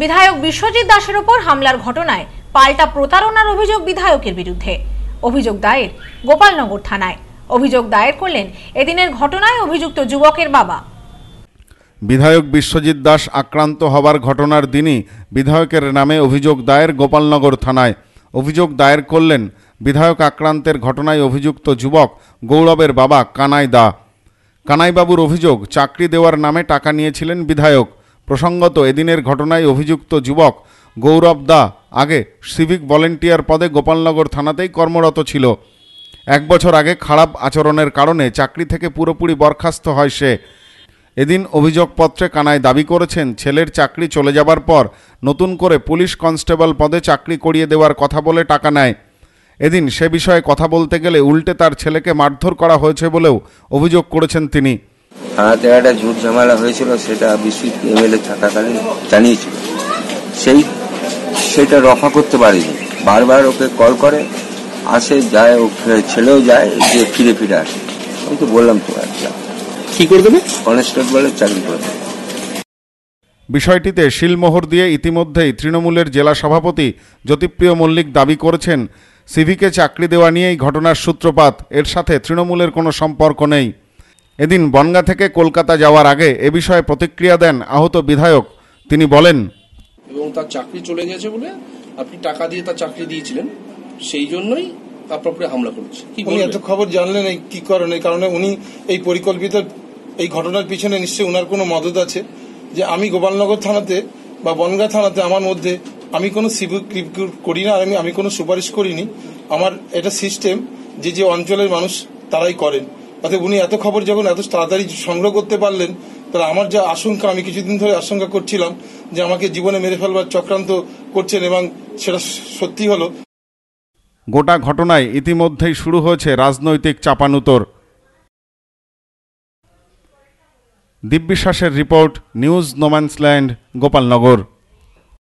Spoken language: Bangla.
বিধায়ক বিশ্বজিৎ দাসের ওপর হামলার ঘটনায় পাল্টা প্রতারণার অভিযোগ বিধায়কের বিরুদ্ধে। অভিযোগ দায়ের গোপালনগর থানায়। অভিযোগ দায়ের করলেন এদিনের ঘটনায় অভিযুক্ত যুবকের বাবা। বিধায়ক বিশ্বজিৎ দাস আক্রান্ত হবার ঘটনার দিনই বিধায়কের নামে অভিযোগ দায়ের গোপালনগর থানায়। অভিযোগ দায়ের করলেন বিধায়ক আক্রান্তের ঘটনায় অভিযুক্ত যুবক গৌরবের বাবা কানাই দা। কানাইবাবুর অভিযোগ, চাকরি দেওয়ার নামে টাকা নিয়েছিলেন বিধায়ক। প্রসঙ্গত, এদিনের ঘটনায় অভিযুক্ত যুবক গৌরব দা আগে সিভিক ভলেন্টিয়ার পদে গোপালনগর থানাতেই কর্মরত ছিল। এক বছর আগে খারাপ আচরণের কারণে চাকরি থেকে পুরোপুরি বরখাস্ত হয় সে। এদিন অভিযোগপত্রে কানায় দাবি করেছেন, ছেলের চাকরি চলে যাবার পর নতুন করে পুলিশ কনস্টেবল পদে চাকরি করিয়ে দেওয়ার কথা বলে টাকা নেয়। এদিন সে বিষয়ে কথা বলতে গেলে উল্টে তার ছেলেকে মারধর করা হয়েছে বলেও অভিযোগ করেছেন তিনি। থানাতে একটা ঝুট ঝামেলা হয়েছিল সেটা বিশ্বজিৎ এমএলএ থাকাকালীন জানিয়েছিল। সেই সেটা রফা করতে পারেনি। বারবার ওকে কল করে আসে যায় ও ছেলেও যায় যে ফিরে ফিরে আসে। আমি তো বললাম তো একটা। কি করে দেবে? কনস্টেবলের চাকরি করে দেবে। বিষয়টিতে শিলমোহর দিয়ে ইতিমধ্যেই তৃণমূলের জেলা সভাপতি জ্যোতিপ্রিয় মল্লিক দাবি করেছেন সিভিকে চাকরি দেওয়া নিয়েই ঘটনার সূত্রপাত। এর সাথে তৃণমূলের কোনো সম্পর্ক নেই। এদিন বনগা থেকে কলকাতা যাওয়ার আগে এ বিষয়ে প্রতিক্রিয়া দেন আহত বিধায়ক। তিনি বলেন এবং তার চাকরি চলে গেছে বলে আপনি টাকা দিয়ে তার চাকরি দিয়েছিলেন সেই জন্যই আপনার উপরে হামলা করেছে। কি উনি এত খবর জানলেন এই কি কারণে? এই কারণে উনি এই পরিকল্পিত এই ঘটনার পিছনে নিশ্চয়ই উনার কোনো মদত আছে যে আমি গোপালনগর থানাতে বা বনগা থানাতে আমার মধ্যে আমি কোনো সিভিক রিক্রুট করি না আর আমি আমি কোনো সুপারিশ করিনি। আমার এটা সিস্টেম যে যে অঞ্চলের মানুষ তারাই করেন। অর্থাৎ উনি এত খবর যখন এত তাড়াতাড়ি সংগ্রহ করতে পারলেন, তাহলে আমার যা আশঙ্কা, আমি কিছুদিন ধরে আশঙ্কা করছিলাম যে আমাকে জীবনে মেরে ফেলবার চক্রান্ত করছেন এবং সেটা সত্যি হলো। গোটা ঘটনায় ইতিমধ্যেই শুরু হয়েছে রাজনৈতিক চাপানুতর। দিব্যিশ্বাসের report, news, no man's land, Gopalnagar.